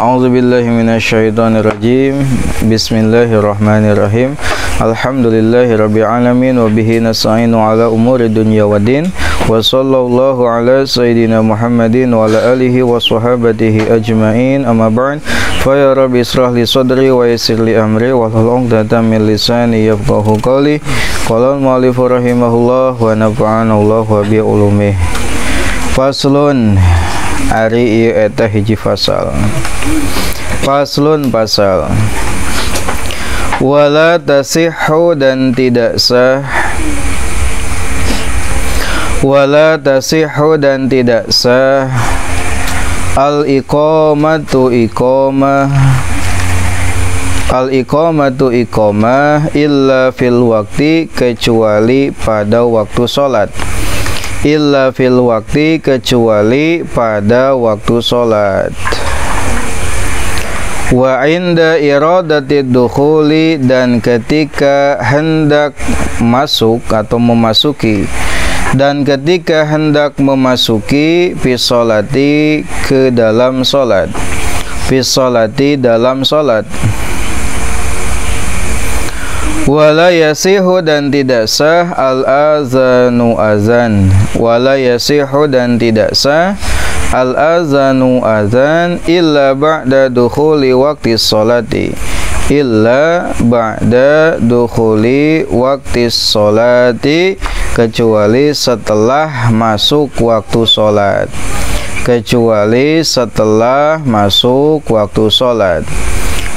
أعوذ بالله من الشيطان الرجيم. بسم الله الرحمن الرحيم. الحمد لله رب العالمين وبه نستعين على أمور الدنيا والدين. وصلى الله على سيدنا محمد وعلى آله وصحابته أجمعين. أما بعد فيا رب اشرح لي صدري ويسر لي أمري واحلل عقدة من لساني يفقهوا قولي. قال المؤلف رحمه الله ونفعنا الله بعلومه. Faslun Ari ieu eta hiji fasal. Faslun pasal Wala tasihhu dan tidak sah. Wala tasihhu dan tidak sah. Al iqamatu iqamah. Al iqamatu iqamah illa fil wakti kecuali pada waktu sholat illa fil waktu kecuali pada waktu sholat. Wa inda iradati dukhuli dan ketika hendak masuk atau memasuki dan ketika hendak memasuki fi ke dalam sholat. Fi dalam sholat wala yasihu dan tidak sah al azanu azan. Wala yasihu dan tidak sah al azanu azan illa ba'da dukhuli waqti sholati illa ba'da dukhuli waqti sholati kecuali setelah masuk waktu sholat kecuali setelah masuk waktu sholat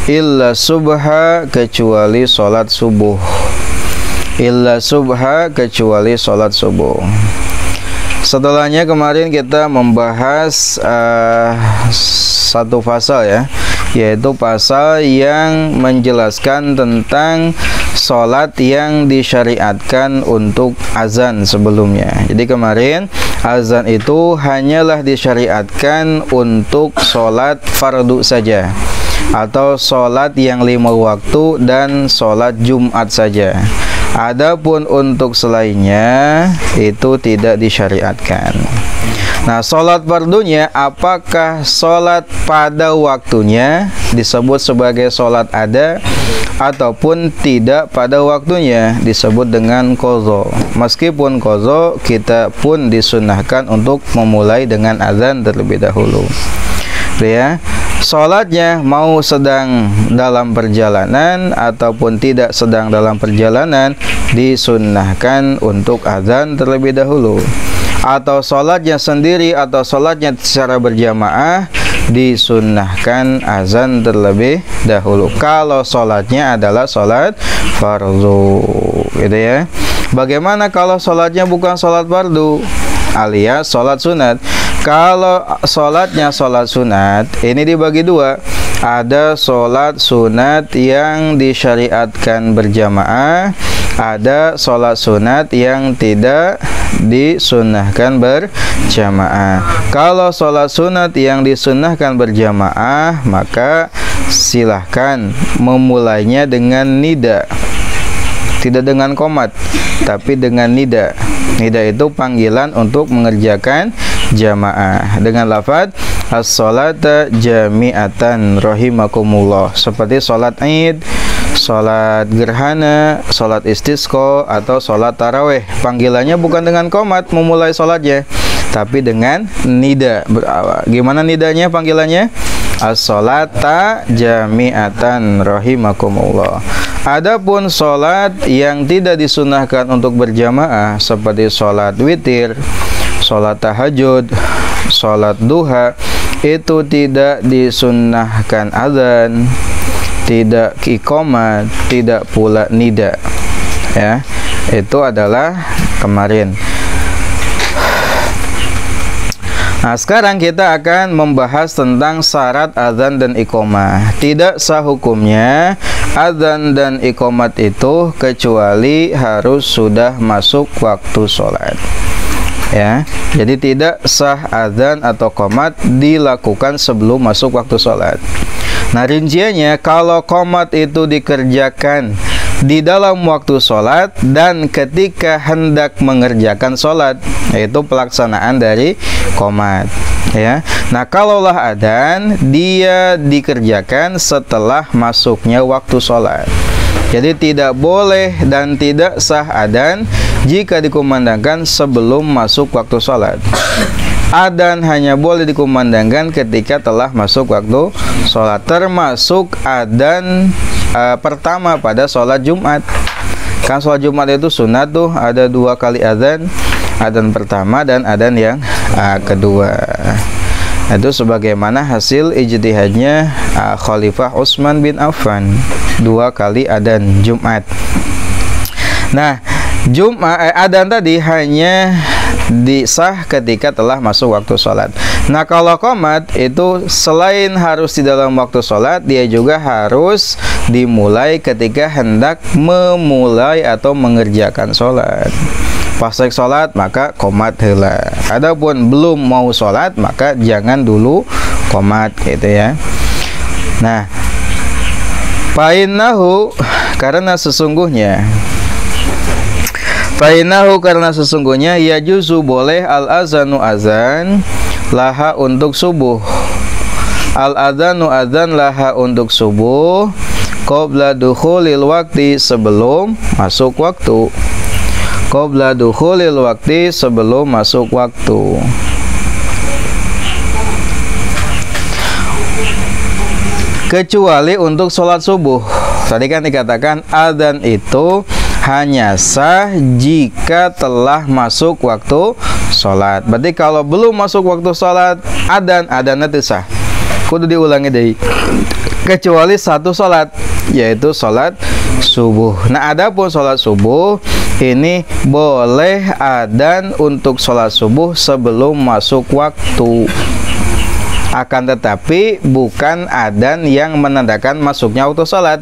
illa subha kecuali salat subuh. Illa subha kecuali salat subuh. Setelahnya kemarin kita membahas uh, satu pasal ya yaitu pasal yang menjelaskan tentang sholat yang disyariatkan untuk azan sebelumnya. Jadi kemarin azan itu hanyalah disyariatkan untuk sholat fardu saja atau sholat yang lima waktu dan sholat Jumat saja. Adapun untuk selainnya itu tidak disyariatkan. Nah, sholat fardunya apakah sholat pada waktunya disebut sebagai sholat ada ataupun tidak pada waktunya disebut dengan kozo. Meskipun kozo kita pun disunahkan untuk memulai dengan azan terlebih dahulu. Ya, Sholatnya mau sedang dalam perjalanan ataupun tidak sedang dalam perjalanan disunnahkan untuk azan terlebih dahulu. Atau sholatnya sendiri atau sholatnya secara berjamaah disunnahkan azan terlebih dahulu. Kalau sholatnya adalah sholat fardu gitu ya. Bagaimana kalau sholatnya bukan sholat fardu alias sholat sunat kalau sholatnya sholat sunat ini dibagi dua. Ada sholat sunat yang disyariatkan berjamaah ada sholat sunat yang tidak disunahkan berjamaah. Kalau sholat sunat yang disunahkan berjamaah maka silahkan memulainya dengan nida. Tidak dengan komat tapi dengan nida. Nida itu panggilan untuk mengerjakan jamaah dengan lafaz as-salata jami'atan rahimakumullah seperti salat Id, salat gerhana, salat istisqa atau salat tarawih. Panggilannya bukan dengan komat memulai salatnya, tapi dengan nida. Gimana nidanya panggilannya? As-salata jami'atan rahimakumullah. Adapun sholat yang tidak disunahkan untuk berjamaah seperti sholat witir, sholat tahajud, sholat duha itu tidak disunahkan azan, tidak ikomat, tidak pula nida. Ya, itu adalah kemarin. Nah, sekarang kita akan membahas tentang syarat azan dan iqomah. Tidak sah hukumnya azan dan iqomat itu kecuali harus sudah masuk waktu sholat. Ya, jadi tidak sah azan atau komat dilakukan sebelum masuk waktu sholat. Nah, rinciannya kalau komat itu dikerjakan di dalam waktu sholat dan ketika hendak mengerjakan sholat yaitu pelaksanaan dari komat ya Nah, kalaulah adan dia dikerjakan setelah masuknya waktu sholat. Jadi tidak boleh dan tidak sah adan jika dikumandangkan sebelum masuk waktu sholat. Adan hanya boleh dikumandangkan ketika telah masuk waktu sholat Termasuk adan uh, pertama pada sholat Jumat Kan sholat Jumat itu sunat tuh Ada dua kali adan Adan pertama dan adan yang uh, kedua itu sebagaimana hasil ijtihadnya uh, Khalifah Utsman bin Affan dua kali adan Jumat. Nah, Jumat eh, adan tadi hanya disah ketika telah masuk waktu sholat. Nah kalau komat itu selain harus di dalam waktu sholat, dia juga harus dimulai ketika hendak memulai atau mengerjakan sholat. Pasek sholat maka komat hela. Adapun belum mau sholat maka jangan dulu komat gitu ya. Nah, Fainahu karena sesungguhnya Fainahu karena sesungguhnya ya juzu boleh al azanu azan laha untuk subuh. Al azanu azan laha untuk subuh qabla dukhulil waktu sebelum masuk waktu. Qabla dukhulil waktu sebelum masuk waktu. Kecuali untuk sholat subuh. Tadi kan dikatakan adzan itu hanya sah jika telah masuk waktu sholat. Berarti kalau belum masuk waktu sholat, adan adan itu sah. Kudu diulangi deh. Kecuali satu sholat, yaitu sholat subuh. Nah, adapun sholat subuh ini boleh adan untuk sholat subuh sebelum masuk waktu akan tetapi bukan adan yang menandakan masuknya waktu sholat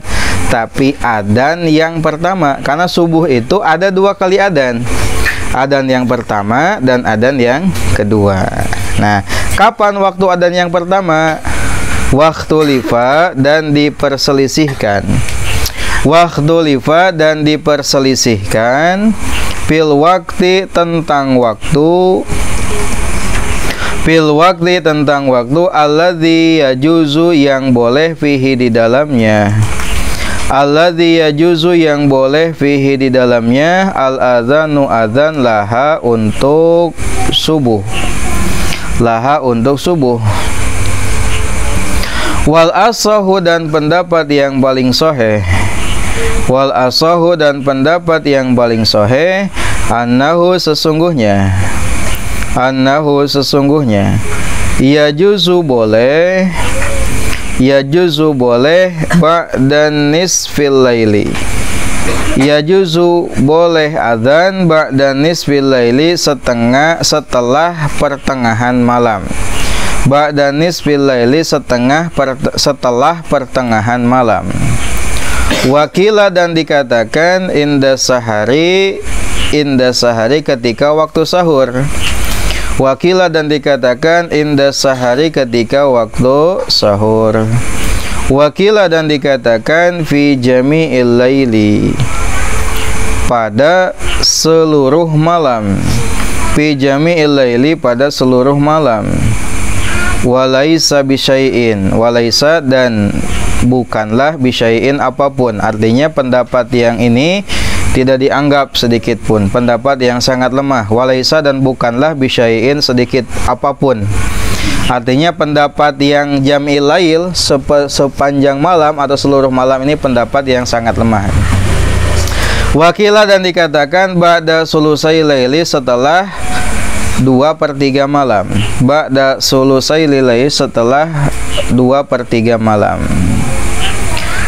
tapi adan yang pertama karena subuh itu ada dua kali adan. Adan yang pertama dan adan yang kedua. Nah kapan waktu adan yang pertama? Waktu lifa dan diperselisihkan. Waktu lifa dan diperselisihkan. Pil waktu tentang waktu. Fil waktu tentang waktu. Alladzi yajuzu yang boleh fihi di dalamnya. Alladzi yajuzu yang boleh fihi di dalamnya al adzanu adzan laha untuk subuh. Laha untuk subuh. Wal asahu dan pendapat yang paling soheh Wal asahu dan pendapat yang paling soheh Annahu sesungguhnya annahu sesungguhnya ya juzu boleh ya juzu boleh ba'dan nisfil laili. Ya juzu boleh adzan ba'dan nisfil laili setengah setelah pertengahan malam. Ba'dan nisfil laili setengah per, setelah pertengahan malam. Wakila dan dikatakan indah sahari indah sahari ketika waktu sahur Wakila dan dikatakan indah sahari ketika waktu sahur. Wakila dan dikatakan fi jami'il laili pada seluruh malam. Fi jami'il laili pada seluruh malam. Walaisa bisyai'in. Walaisa dan bukanlah bisyai'in apa pun. Artinya pendapat yang ini tidak dianggap sedikit pun. Pendapat yang sangat lemah. Walaisa dan bukanlah bisyai'in sedikit apa pun. Artinya pendapat yang jam'il lail sepanjang malam atau seluruh malam ini pendapat yang sangat lemah. Wakilah dan dikatakan Ba'da sulusai laili setelah dua per tiga malam. Ba'da sulusai laili setelah dua per tiga malam.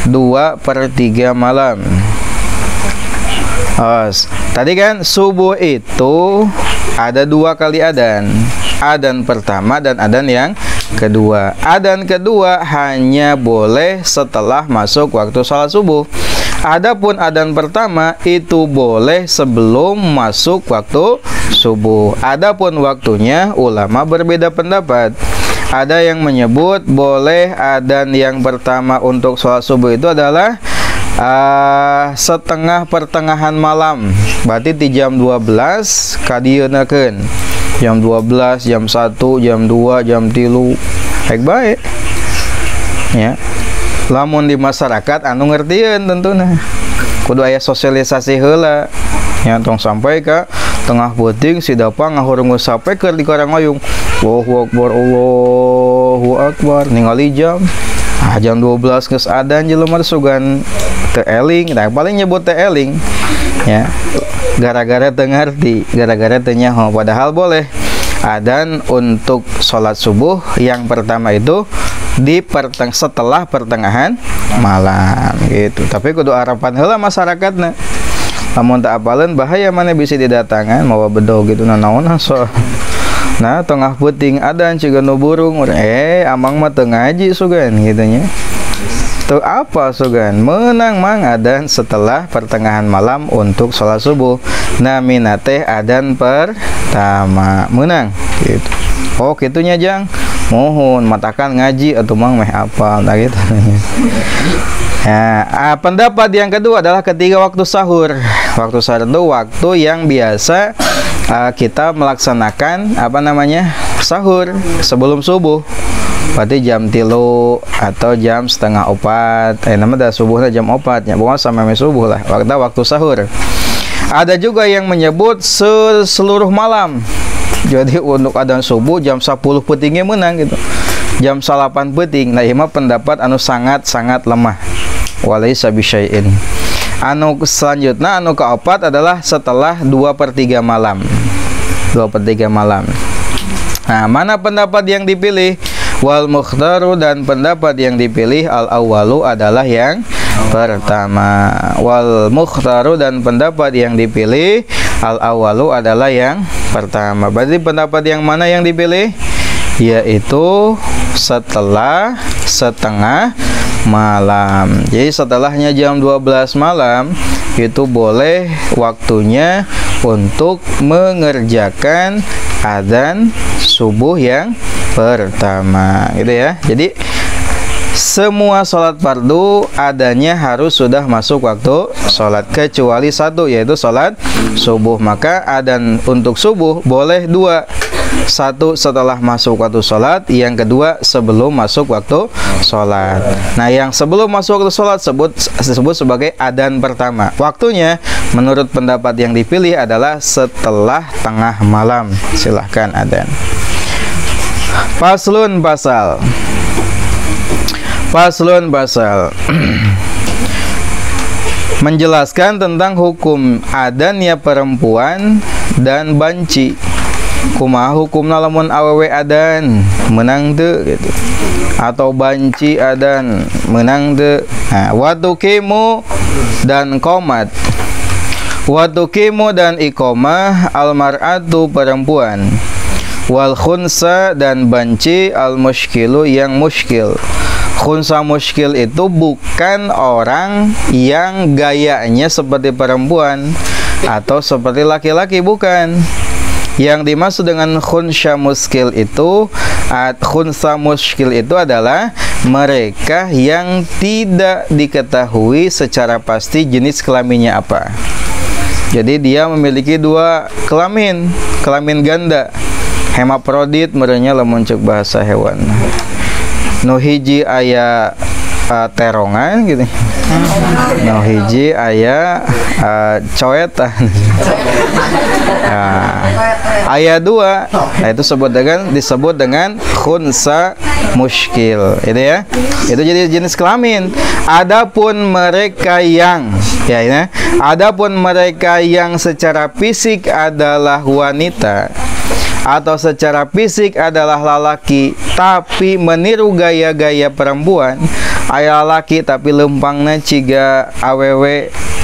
Dua per tiga malam Os. Tadi kan subuh itu ada dua kali adan. Adan pertama dan adan yang kedua. Adan kedua hanya boleh setelah masuk waktu sholat subuh. Adapun adan pertama itu boleh sebelum masuk waktu subuh. Adapun waktunya ulama berbeda pendapat. Ada yang menyebut boleh adan yang pertama untuk sholat subuh itu adalah uh, setengah pertengahan malam. Berarti di jam 12 kadienakeun jam 12 jam 1 jam 2 jam tilu. Baik baik. Ya. Lamun di masyarakat anu ngertiin tentunya. Kudu ayah sosialisasi hela ya tong sampai ke tengah puting si dapa ngahurung sampai ke di karangayung Allahu Akbar Allahu Akbar. Ningali jam. Ah jam 12 geus adan jelema sugan teu eling nah paling nyebut teu eling ya gara-gara teu ngerti gara-gara teu nyaho padahal boleh. Adan untuk sholat subuh yang pertama itu di perteng setelah pertengahan malam gitu. Tapi kudu harapan heula masyarakatnya namun tak apalin bahaya mana bisa didatangan mau bedo gitu. Nah naon so nah tengah puting ada juga nu burung. Eh amang mah ngaji sugan gitunya tuh apa sugan menang mang adan setelah pertengahan malam untuk sholat subuh. Naminate adan pertama. Menang. Gitu. Oh gitunya jang. Mohon matakan ngaji atau mang meh apa nah gitu. Ya, ah, pendapat yang kedua adalah ketika waktu sahur. Waktu sahur itu waktu yang biasa uh, kita melaksanakan apa namanya sahur sebelum subuh. Berarti jam tilu atau jam setengah opat. Eh, nama dah subuhnya jam opatnya. Pokoknya sampai subuh lah. Waktu waktu sahur. Ada juga yang menyebut seluruh malam. Jadi untuk adzan subuh jam 10 petingnya menang gitu. Jam 8 peting. Nah, ini pendapat anu sangat-sangat lemah walaysa bisyai'in anu selanjutnya anu keempat adalah setelah 2 per 3 malam 2 per 3 malam nah mana pendapat yang dipilih wal mukhtaru dan pendapat yang dipilih al awalu adalah yang pertama. Wal mukhtaru dan pendapat yang dipilih al awalu adalah yang pertama. Berarti pendapat yang mana yang dipilih? Yaitu setelah setengah malam. Jadi setelahnya jam 12 malam itu boleh waktunya untuk mengerjakan adzan subuh yang pertama gitu ya. Jadi semua sholat fardu adanya harus sudah masuk waktu sholat kecuali satu yaitu sholat subuh. Maka adan untuk subuh boleh dua. Satu setelah masuk waktu sholat yang kedua sebelum masuk waktu sholat. Nah yang sebelum masuk waktu sholat sebut disebut sebagai adan pertama. Waktunya menurut pendapat yang dipilih adalah setelah tengah malam. Silahkan adan paslun pasal paslun pasal menjelaskan tentang hukum adannya perempuan dan banci. Kumaha hukum lamun awewe adan menang tuh gitu. Atau banci adan menang tuh nah, waktu kemo dan komat. Waktu kemo dan ikomah almaratu perempuan wal khunsa dan banci al muskilu yang muskil khunsa muskil itu bukan orang yang gayanya seperti perempuan atau seperti laki-laki bukan yang dimaksud dengan khunsya muskil itu khunsa muskil itu adalah mereka yang tidak diketahui secara pasti jenis kelaminnya apa. Jadi dia memiliki dua kelamin, kelamin ganda. Hemaprodit merenya lamun cek bahasa hewan. Nuhiji ayah uh, terongan gitu. No hiji ayah uh, coetan nah, ayah dua. Nah itu sebut dengan disebut dengan khunsa muskil. Itu ya. Itu jadi jenis kelamin. Adapun mereka yang ya ini adapun mereka yang secara fisik adalah wanita atau secara fisik adalah lelaki tapi meniru gaya-gaya perempuan ayah laki tapi lempangnya ciga aww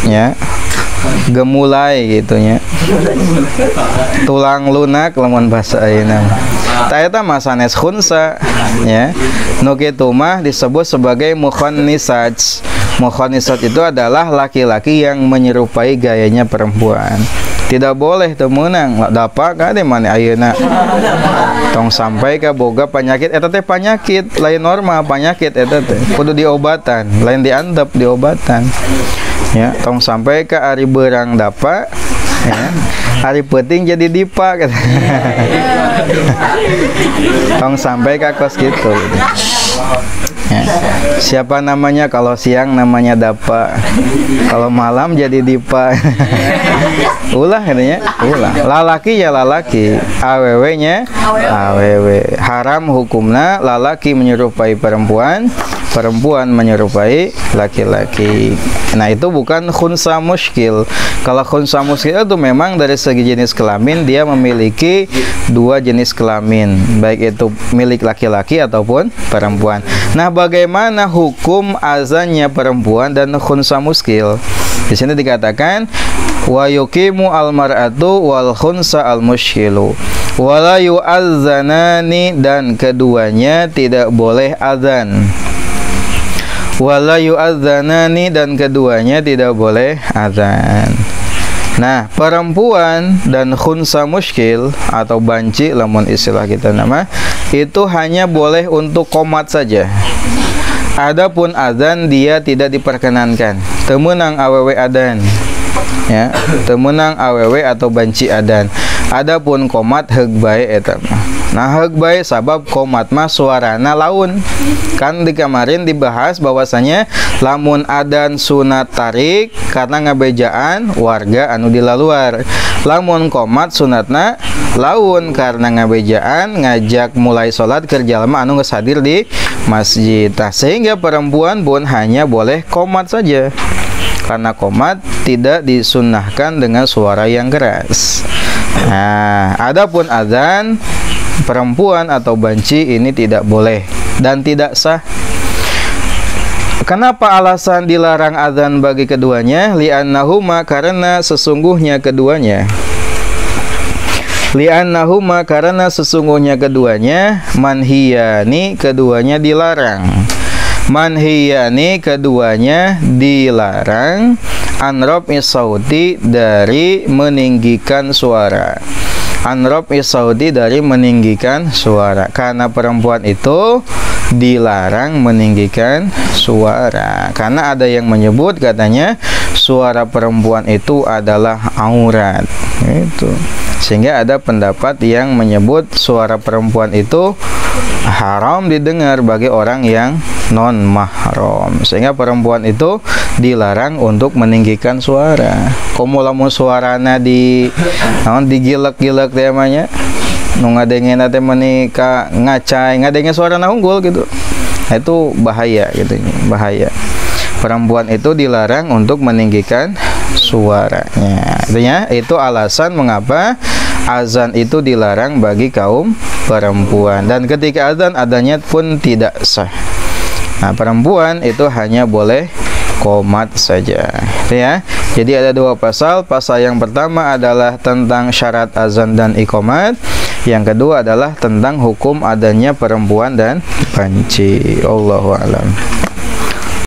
nya gemulai gitunya tulang lunak lemon bahasa ayeuna Taeta masanes khunsa ya. Nu kitu mah disebut sebagai mukhannisaj mukhannisat itu adalah laki-laki yang menyerupai gayanya perempuan tidak boleh temenang dapat kan di mana ayeuna tong sampai ke boga penyakit. Eta teh penyakit lain normal penyakit eta teh. Kudu diobatan lain diantep diobatan. Ya tong sampai ke ari berang dapat ya. hari penting jadi dipa kata. tong sampai ke kos gitu, gitu. Siapa namanya kalau siang namanya Dapa, kalau malam jadi Dipa. ulah katanya, ulah. Lalaki ya lalaki, aww-nya aww. Haram hukumnya lalaki menyerupai perempuan, perempuan menyerupai laki-laki. Nah itu bukan khunsa muskil. Kalau khunsa muskil itu memang dari segi jenis kelamin dia memiliki dua jenis kelamin, baik itu milik laki-laki ataupun perempuan. Nah bagaimana hukum azannya perempuan dan khunsa muskil? Di sini dikatakan wa yuqimu al mar'atu wal khunsa al muskilu wala yu'azzanani dan keduanya tidak boleh azan wala yu'adzanani dan keduanya tidak boleh azan. Nah, perempuan dan khunsa muskil atau banci lamun istilah kita nama itu hanya boleh untuk komat saja. Adapun azan dia tidak diperkenankan. Temenang awewe adan. Ya, temenang awewe atau banci adan. Adapun komat heug bae eta Nah hak baik sabab komat mah suarana laun kan di kemarin dibahas bahwasanya lamun adan sunat tarik karena ngabejaan warga anu di laluar lamun komat sunatna laun karena ngabejaan ngajak mulai sholat kerja lama anu ngesadir di masjid nah, sehingga perempuan pun hanya boleh komat saja karena komat tidak disunahkan dengan suara yang keras Nah, adapun azan perempuan atau banci ini tidak boleh dan tidak sah. Kenapa alasan dilarang azan bagi keduanya? Li'annahuma karena sesungguhnya keduanya. Li'annahuma karena sesungguhnya keduanya manhiyani keduanya dilarang. Manhiyani keduanya dilarang. Anrob isauti dari meninggikan suara. Anrob Saudi dari meninggikan suara. Karena perempuan itu dilarang meninggikan suara. Karena ada yang menyebut katanya suara perempuan itu adalah aurat. Itu sehingga ada pendapat yang menyebut suara perempuan itu haram didengar bagi orang yang non mahram sehingga perempuan itu dilarang untuk meninggikan suara. Komo lamun suarana di naon digilek-gilek temanya nu ngadengen teh menika ngacai ngadengen suara unggul gitu. Nah, itu bahaya gitu bahaya perempuan itu dilarang untuk meninggikan suaranya. Artinya itu alasan mengapa azan itu dilarang bagi kaum perempuan. Dan ketika azan adanya pun tidak sah. Nah perempuan itu hanya boleh komat saja. Ya jadi ada dua pasal. Pasal yang pertama adalah tentang syarat azan dan ikomat. Yang kedua adalah tentang hukum adanya perempuan dan panci. Allahu alam